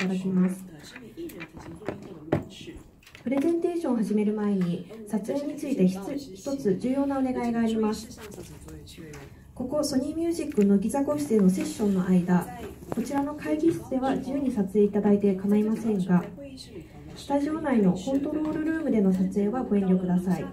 ただきます。プレゼンテーションを始める前に撮影について一つ重要なお願いがあります。ここソニーミュージックのギザ個室でのセッションの間こちらの会議室では自由に撮影いただいて構いませんがスタジオ内のコントロールルームでの撮影はご遠慮ください。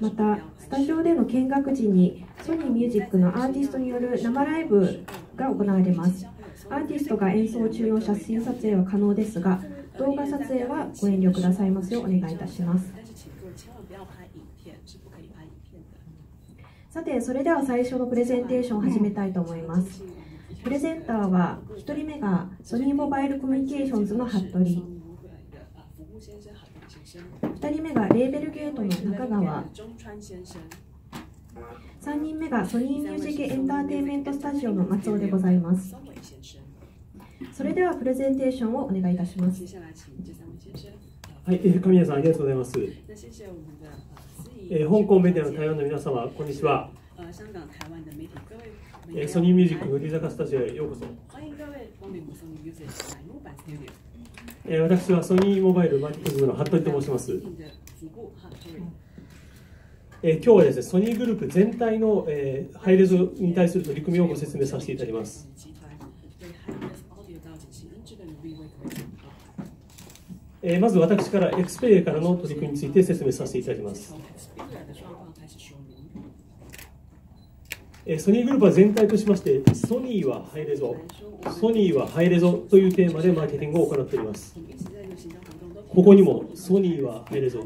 またスタジオでの見学時にソニーミュージックのアーティストによる生ライブが行われます。アーティストが演奏中の写真撮影は可能ですが動画撮影はご遠慮くださいますようお願いいたします。さてそれでは最初のプレゼンテーションを始めたいと思います。プレゼンターは1人目がソニーモバイルコミュニケーションズの服部。2人目がレーベルゲートの中川。3人目がソニーミュージックエンターテインメントスタジオの松尾でございますそれではプレゼンテーションをお願いいたしますはい、神谷さんありがとうございますえー、香港メディアの台湾の皆様、こんにちは。え、ソニーミュージックのリザカスタジオへようこそ。え、私はソニーモバイルマーケティングの服部と申します。えー、今日はですね、ソニーグループ全体の、えー、ハイレゾに対する取り組みをご説明させていただきます。えー、まず私からエクスペリアからの取り組みについて説明させていただきます。ソニーグループは全体としまして、ソニーはハイレゾ、ソニーはハイレゾというテーマでマーケティングを行っております。ここにもソニーはハイレゾ。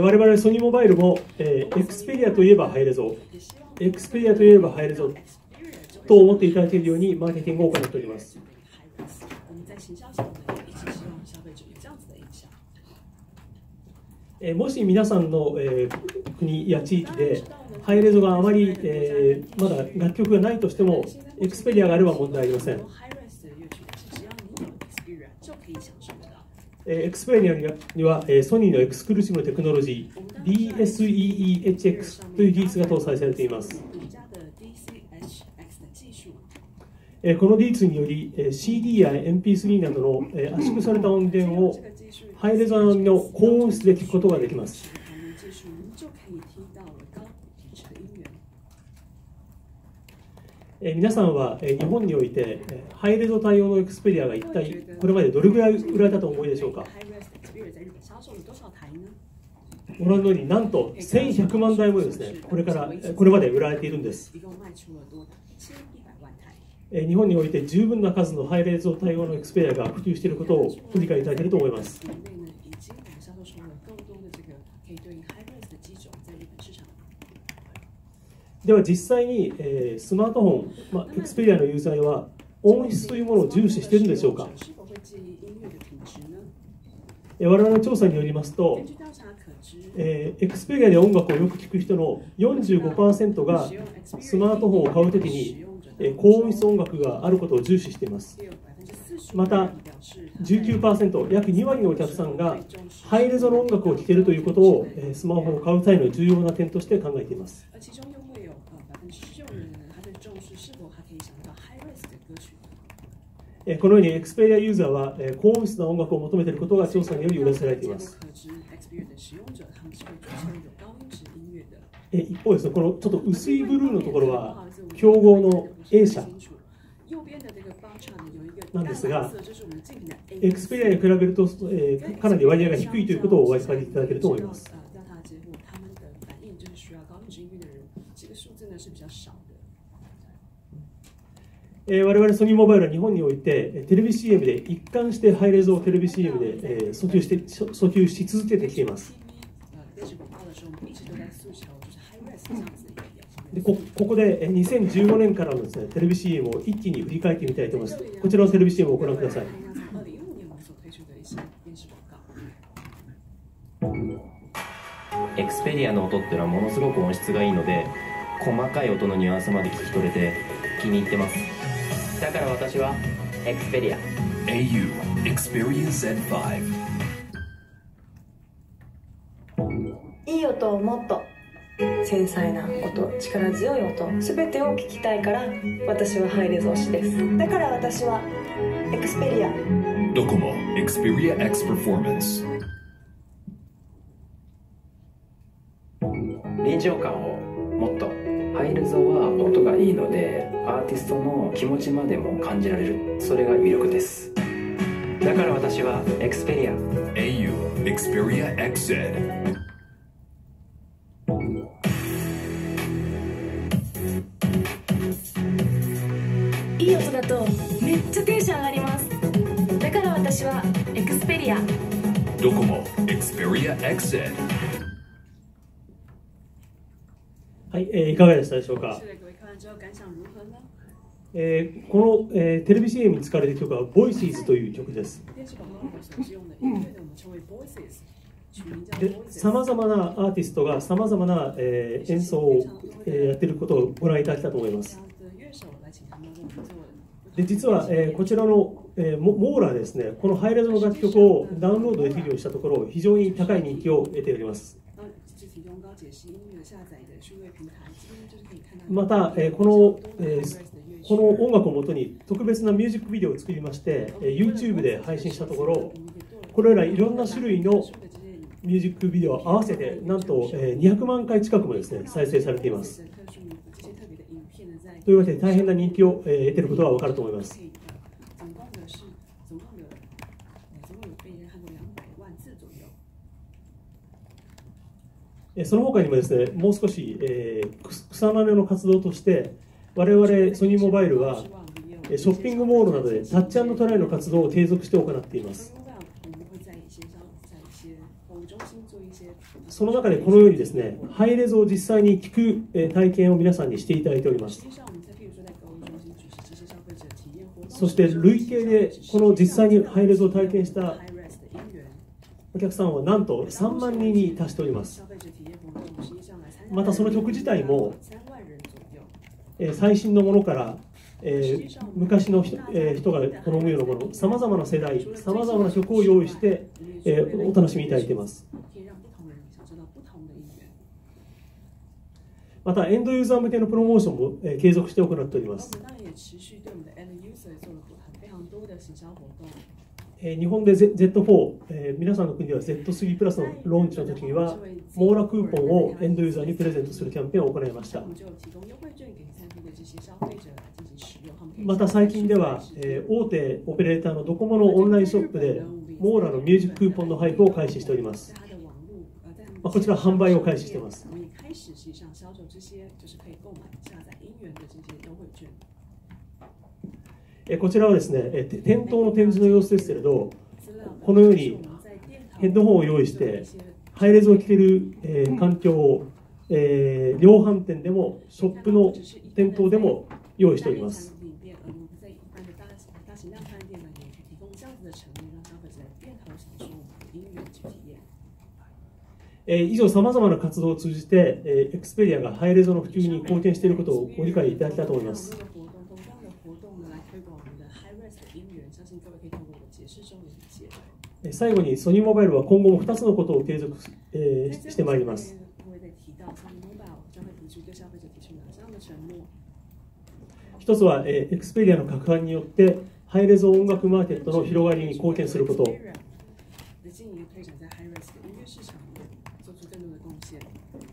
我々ソニーモバイルも、えー、エクスペリアといえばハイレゾ、エクスペリアといえばハイレゾと思っていただけるようにマーケティングを行っております。えもし皆さんの、えー、国や地域でハイレゾがあまり、えー、まだ楽曲がないとしてもエクスペリアがあれば問題ありません。エクスペリアにはソニーのエクスクルーシブのテクノロジー DSEEHX という技術が搭載されています。この技術により CD や MP3 などの圧縮された音源をハイレゾ並みの高音質で聞くことができます。え皆さんは、え日本において、えハイレゾ対応のエクスペリアが一体これまでどれぐらい売られたと思いでしょうか？ご覧のようになんと1100万台もですねこれからこれまで売られているんです日本において十分な数のハイレーゾ対応のエクスペリアが普及していることをご理解いただけると思います。では実際に、えー、スマートフォン、まあ、エクスペリアのユーザーは音質というものを重視しているんでしょうか？我々の調査によりますと、えー、エクスペリアで音楽をよく聴く人の45%がスマートフォンを買うときにえ高音質音楽があることを重視しています。また19%約2割のお客さんがハイレゾの音楽を聴けるということをえスマホを買う際の重要な点として考えています。このようにエクスペリアユーザーは高音質な音楽を求めていることが調査により裏せられています一方ですね、このちょっと薄いブルーのところは競合の A 社なんですが、エクスペリアに比べると、えー、かなり割合が低いということをお分かりいただけると思います。えー、我々ソニーモバイルは日本においてテレビ CM で一貫してハイレゾをテレビ CM で、えー、訴求して訴求し続けてきています。でこここで2015年からのです、ね、テレビ CM を一気に振り返ってみたいと思います。こちらのテレビ CM をご覧ください。エクスペリアの音っていうのはものすごく音質がいいので細かい音のニュアンスまで聞き取れて気に入ってますだから私はエクスペリア。Au Xperia Z5 いい音をもっと。繊細な音力強い音全てを聞きたいから私はハイレゾ推しです。だから私はエクスペリア。ドコモ Xperia X Performance 臨場感をもっと。ハイレゾは音がいいのでアーティストの気持ちまでも感じられるそれが魅力ですだから私はエクスペリア au Xperia XZ いい音だとめっちゃテンション上がりますだから私はエクスペリアドコモ Xperia XZ はい、えーいかがでしたでしょうか？えーこの、えーテレビ CM に使われる曲は Voices という曲です。さまざまなアーティストがさまざまな、えー演奏を、えーやっていることをご覧いただきたいと思います。で実は、えーこちらの、えーモモーラーですね、このハイレゾの楽曲をダウンロードできるようにしたところ、非常に高い人気を得ております。那是提供高解析音乐下载的数位平台，这边就是可以看到。また、えーこの、えーこの音楽をもとに特別なミュージックビデオを作りまして、えー YouTube で配信したところ、これらいろんな種類のミュージックビデオを合わせて、なんと、えー200万回近くもですね、再生されています。というわけで大変な人気を、えー得ていることがわかると思います。その他にもですね、もう少し、えー草の根の活動として、我々ソニーモバイルは、ショッピングモールなどでタッチトライの活動を継続して行っています。その中でこのようにですね、ハイレゾを実際に聞く、体験を皆さんにしていただいております。そして累計でこの実際にハイレゾを体験したお客さんはなんと3万人に達しておりますまたその曲自体も3万人左右。えー最新のものから、えー昔の人,、えー人が好むようなもの、さまざまな世代、さまざまな曲を用意して、えーお楽しみいただいています。また、エンドユーザー向けのプロモーションも、えー継続して行っておりますえー日本で Z- Z4、えー皆さんの国では Z3 プラスのローンチの時には、モーラクーポンをエンドユーザーにプレゼントするキャンペーンを行いました。また最近では、えー大手オペレーターのドコモのオンラインショップで、モーラのミュージッククーポンの配布を開始しております。まあこちら販売を開始しています。えこちらはですね、え店頭の展示の様子ですけれど、このようにヘッドホンを用意して、ハイレゾを聴ける、えー環境を、えー量販店でも、ショップの店頭でも用意しております。えー以上、さまざまな活動を通じて、えーエクスペリアがハイレゾの普及に貢献していることをご理解いただきたいと思います。这样的活动，通过这样的活动呢，来推广我们的 High Res 的音源，相信各位可以通过我的解释中理解。えー最後に、ソニーモバイルは今後も2つのことを継続、えーしてまいります。我会再提到 Sony Mobile 将会提出对消费者提出哪项的承诺。一つは、えーエクスペリアの拡販によって、ハイレゾ音楽マーケットの広がりに貢献すること。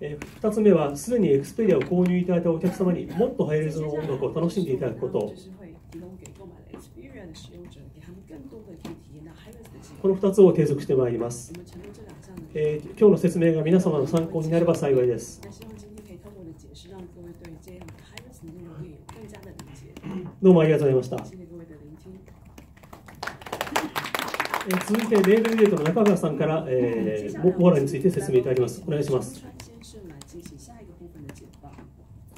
え2つ目は、すでにエクスペリアを購入いただいたお客様にもっとハイレゾの音楽を楽しんでいただくことこの2つを継続してまいります。えー今日の説明が皆様の参考になれば幸いです。どうもありがとうございました。谢谢各位的聆听。え続いて、レーベルデートの中川さんから、えーモーラについて説明いただきます。お願いします。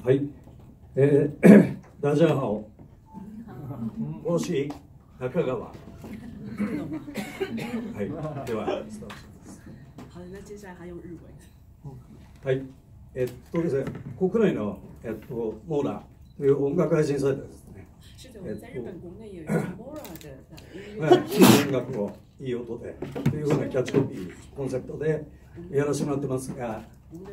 はい、えー、ダジャーハオ、もし中川。はい、ではスタートします。はい、えっとですね、国内のえっとモーラーという音楽配信サイトですね。是的，我们在日本国内有一个 Mora 的音まあ、いい音楽をいい音でというふうなキャッチコピー、コンセプトでやらせてもらってますが、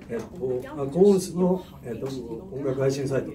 えっと、まあコーンスの、えっと、音楽配信サイト